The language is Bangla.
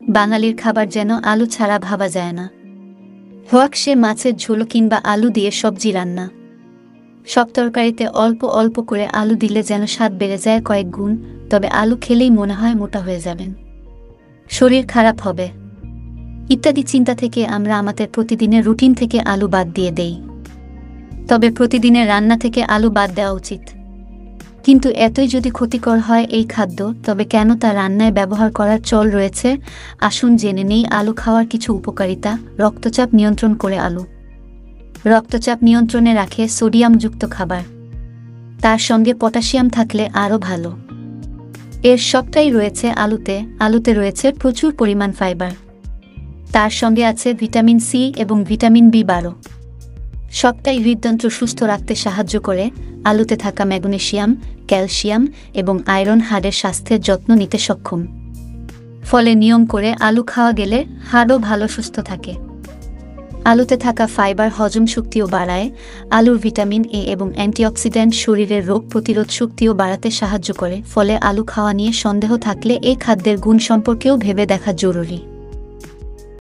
বাঙালির খাবার যেন আলু ছাড়া ভাবা যায় না। হোয়াক সে মাছের ঝোল কিংবা আলু দিয়ে সবজি রান্না। সব তরকারিতে অল্প অল্প করে আলু দিলে যেন স্বাদ বেড়ে যায় কয়েক গুণ, তবে আলু খেলেই মনে হয় মোটা হয়ে যাবেন। শরীর খারাপ হবে। ইত্যাদি চিন্তা থেকে আমরা আমাদের প্রতিদিনের রুটিন থেকে আলু বাদ দিয়ে দেই। তবে প্রতিদিনের রান্না থেকে আলু বাদ দেওয়া উচিত। কিন্তু এতই যদি ক্ষতিকর হয় এই খাদ্য, তবে কেন তা রান্নায় ব্যবহার করার চল রয়েছে? আসুন জেনে নেই আলু খাওয়ার কিছু উপকারিতা। রক্তচাপ নিয়ন্ত্রণ করে আলু। রক্তচাপ নিয়ন্ত্রণে রাখে সোডিয়ামযুক্ত খাবার। তার সঙ্গে পটাশিয়াম থাকলে আরও ভালো। এর সবটাই রয়েছে আলুতে। আলুতে রয়েছে প্রচুর পরিমাণ ফাইবার। তার সঙ্গে আছে ভিটামিন সি এবং ভিটামিন বি বারো। সবটাই হৃদযন্ত্র সুস্থ রাখতে সাহায্য করে আলুতে থাকা ম্যাগনেশিয়াম, ক্যালসিয়াম এবং আয়রন হাড়ের স্বাস্থ্যের যত্ন নিতে সক্ষম। ফলে নিয়ম করে আলু খাওয়া গেলে হাড়ও ভালো সুস্থ থাকে। আলুতে থাকা ফাইবার হজম শক্তিও বাড়ায়, আলুর ভিটামিন এ এবং অ্যান্টিঅক্সিডেন্ট শরীরের রোগ প্রতিরোধ শক্তিও বাড়াতে সাহায্য করে, ফলে আলু খাওয়া নিয়ে সন্দেহ থাকলে এই খাদ্যের গুণ সম্পর্কেও ভেবে দেখা জরুরি।